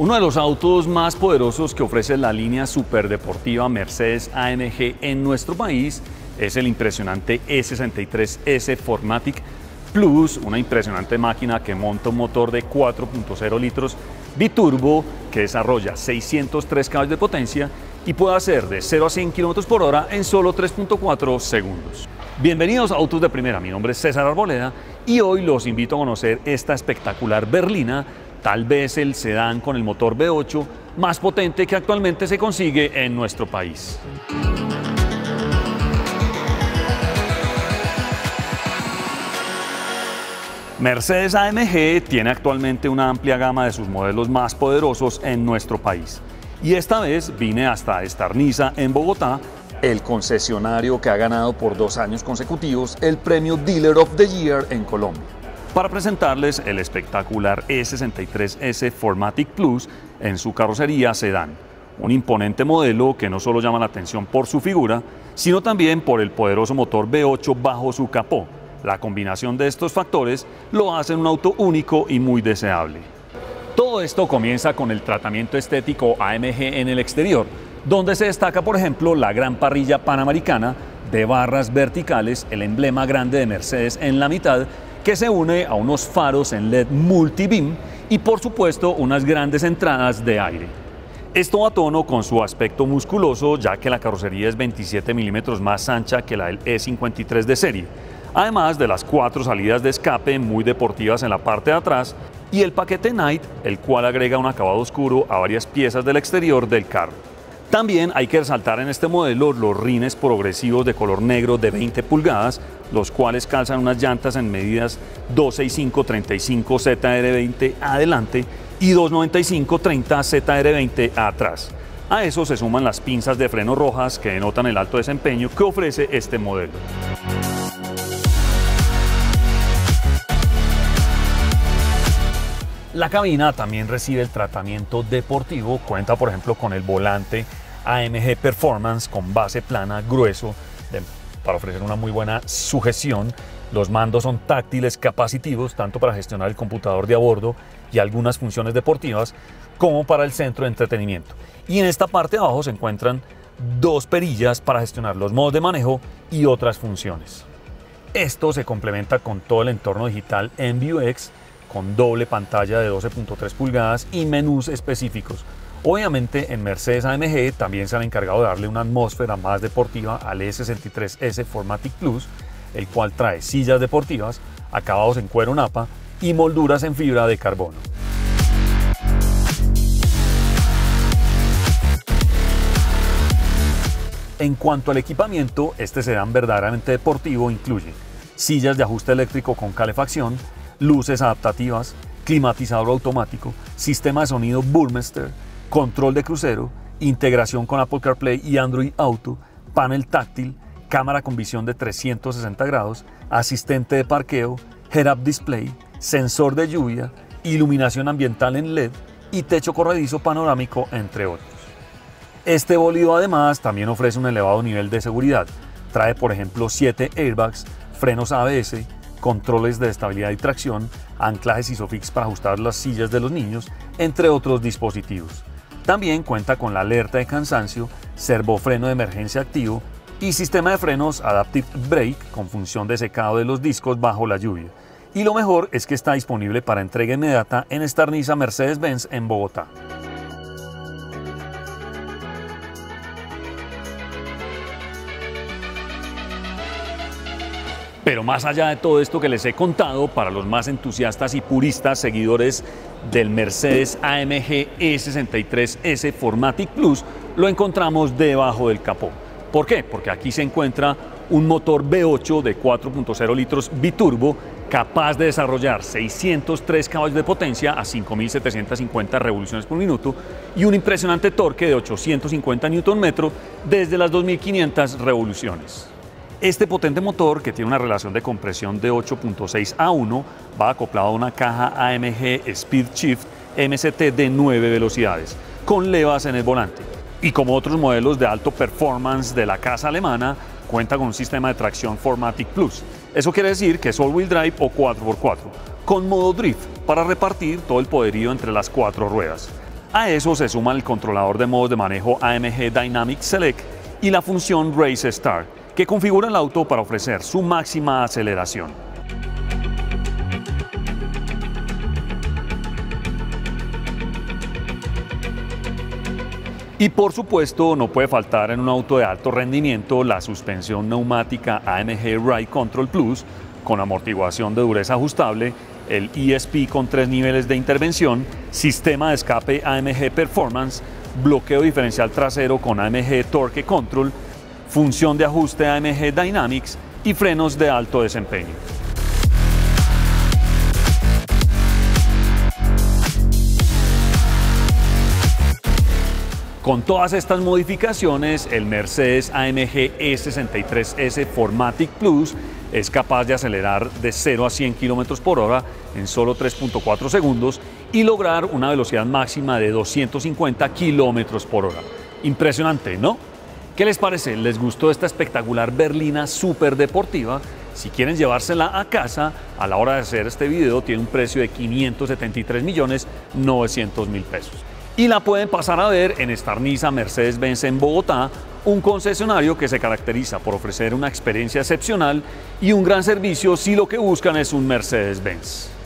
Uno de los autos más poderosos que ofrece la línea superdeportiva Mercedes AMG en nuestro país es el impresionante E63S Formatic Plus, una impresionante máquina que monta un motor de 4.0 litros biturbo que desarrolla 603 caballos de potencia y puede hacer de 0 a 100 km por hora en solo 3.4 segundos. Bienvenidos a Autos de Primera, mi nombre es César Arboleda y hoy los invito a conocer esta espectacular berlina tal vez el sedán con el motor V8 más potente que actualmente se consigue en nuestro país. Mercedes AMG tiene actualmente una amplia gama de sus modelos más poderosos en nuestro país. Y esta vez vine hasta Estarniza, en Bogotá, el concesionario que ha ganado por dos años consecutivos el premio Dealer of the Year en Colombia para presentarles el espectacular E63S Formatic Plus en su carrocería sedán. Un imponente modelo que no solo llama la atención por su figura, sino también por el poderoso motor V8 bajo su capó. La combinación de estos factores lo hace un auto único y muy deseable. Todo esto comienza con el tratamiento estético AMG en el exterior, donde se destaca, por ejemplo, la gran parrilla panamericana de barras verticales, el emblema grande de Mercedes en la mitad que se une a unos faros en LED multibeam y por supuesto unas grandes entradas de aire. Esto a tono con su aspecto musculoso ya que la carrocería es 27 milímetros más ancha que la del E53 de serie, además de las cuatro salidas de escape muy deportivas en la parte de atrás y el paquete Night, el cual agrega un acabado oscuro a varias piezas del exterior del carro. También hay que resaltar en este modelo los rines progresivos de color negro de 20 pulgadas los cuales calzan unas llantas en medidas 265-35 ZR20 adelante y 295-30 ZR20 atrás. A eso se suman las pinzas de freno rojas que denotan el alto desempeño que ofrece este modelo. La cabina también recibe el tratamiento deportivo, cuenta por ejemplo con el volante AMG Performance con base plana grueso para ofrecer una muy buena sujeción. Los mandos son táctiles capacitivos, tanto para gestionar el computador de a bordo y algunas funciones deportivas, como para el centro de entretenimiento. Y en esta parte de abajo se encuentran dos perillas para gestionar los modos de manejo y otras funciones. Esto se complementa con todo el entorno digital MBUX, con doble pantalla de 12.3 pulgadas y menús específicos, Obviamente en Mercedes AMG también se han encargado de darle una atmósfera más deportiva al E63S Formatic Plus, el cual trae sillas deportivas, acabados en cuero napa y molduras en fibra de carbono. En cuanto al equipamiento, este sedán verdaderamente deportivo incluye sillas de ajuste eléctrico con calefacción, luces adaptativas, climatizador automático, sistema de sonido Burmester, control de crucero, integración con Apple CarPlay y Android Auto, panel táctil, cámara con visión de 360 grados, asistente de parqueo, head-up display, sensor de lluvia, iluminación ambiental en LED y techo corredizo panorámico, entre otros. Este bólido además también ofrece un elevado nivel de seguridad. Trae por ejemplo 7 airbags, frenos ABS, controles de estabilidad y tracción, anclajes ISOFIX para ajustar las sillas de los niños, entre otros dispositivos. También cuenta con la alerta de cansancio, servofreno de emergencia activo y sistema de frenos Adaptive Brake con función de secado de los discos bajo la lluvia. Y lo mejor es que está disponible para entrega inmediata en Estarniza Mercedes-Benz en Bogotá. Pero más allá de todo esto que les he contado, para los más entusiastas y puristas seguidores del Mercedes AMG E63S Formatic Plus, lo encontramos debajo del capó. ¿Por qué? Porque aquí se encuentra un motor V8 de 4.0 litros biturbo capaz de desarrollar 603 caballos de potencia a 5.750 revoluciones por minuto y un impresionante torque de 850 Nm desde las 2.500 revoluciones. Este potente motor, que tiene una relación de compresión de 8.6 a 1, va acoplado a una caja AMG Speed Shift MCT de 9 velocidades, con levas en el volante. Y como otros modelos de alto performance de la casa alemana, cuenta con un sistema de tracción Formatic Plus. Eso quiere decir que es all-wheel drive o 4x4, con modo drift para repartir todo el poderío entre las cuatro ruedas. A eso se suma el controlador de modos de manejo AMG Dynamic Select y la función Race Start, que configura el auto para ofrecer su máxima aceleración. Y por supuesto, no puede faltar en un auto de alto rendimiento la suspensión neumática AMG Ride Control Plus con amortiguación de dureza ajustable, el ESP con tres niveles de intervención, sistema de escape AMG Performance, bloqueo diferencial trasero con AMG Torque Control, función de ajuste AMG Dynamics y frenos de alto desempeño. Con todas estas modificaciones, el Mercedes AMG E63S Formatic Plus es capaz de acelerar de 0 a 100 km por hora en solo 3.4 segundos y lograr una velocidad máxima de 250 km por hora. Impresionante, ¿no? ¿Qué les parece? ¿Les gustó esta espectacular berlina súper deportiva? Si quieren llevársela a casa, a la hora de hacer este video tiene un precio de 573 millones 900 mil pesos y la pueden pasar a ver en Starniza Mercedes-Benz en Bogotá, un concesionario que se caracteriza por ofrecer una experiencia excepcional y un gran servicio si lo que buscan es un Mercedes-Benz.